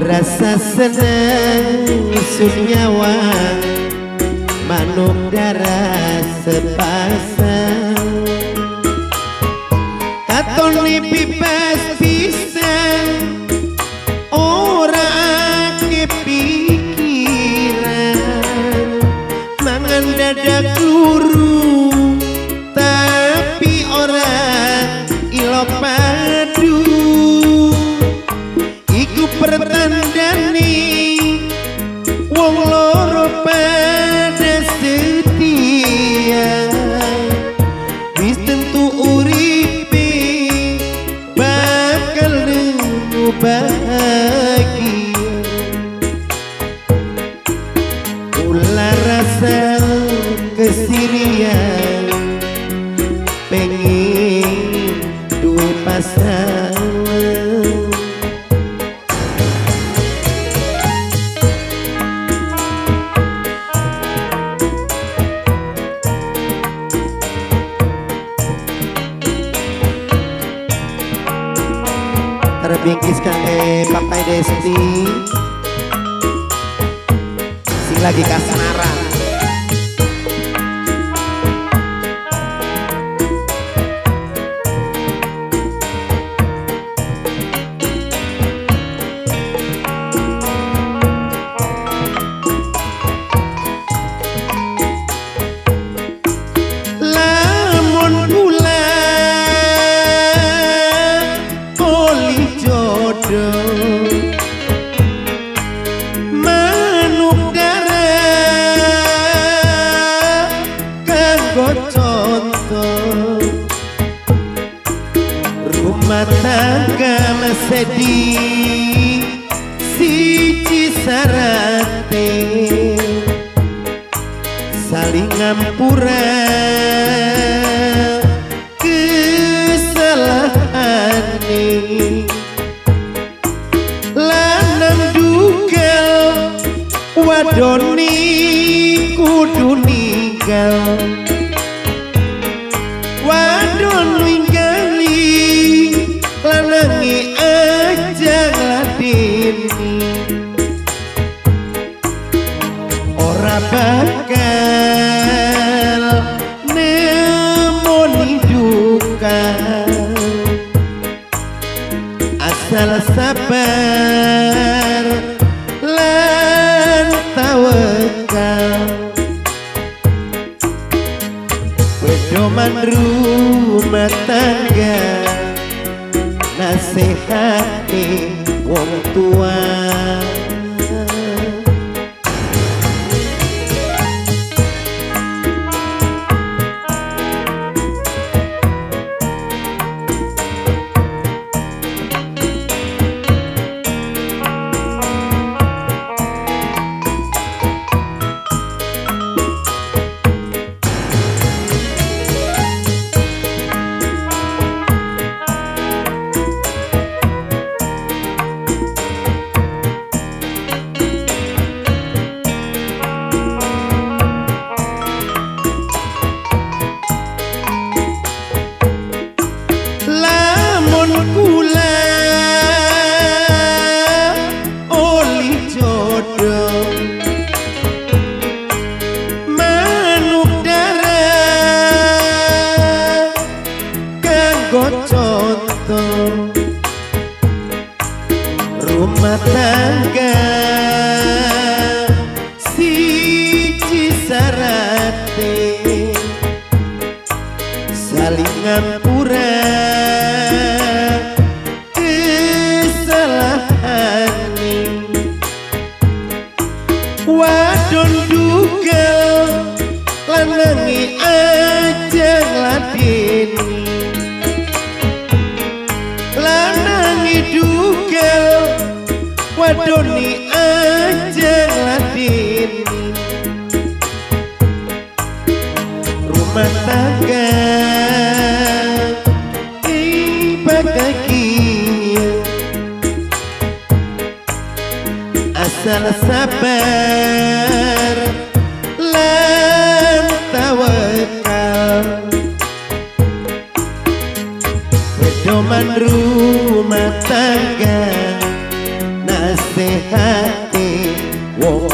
rasa seneng sunyawa manuk darah sepasang. Katon pipes pisang ora kepikiran. Mangan dadak luru kesirian pengen dua pasangan terbingkis kangge papai Desti. Sing lagi kasmaran jodoh manuk darah kanggo contoh rumah tangga mesedi siji sarate. Saling ngampura wadoni kudu ninggal. Wadon ninggali lanangi aja ngladeni ora bakal nemoni duka. Asal sabar pedoman rumah tangga nasihati wong tua rumah tangga kaki asal sabar lan tawakal. Pedoman rumah tangga nasihat hati wong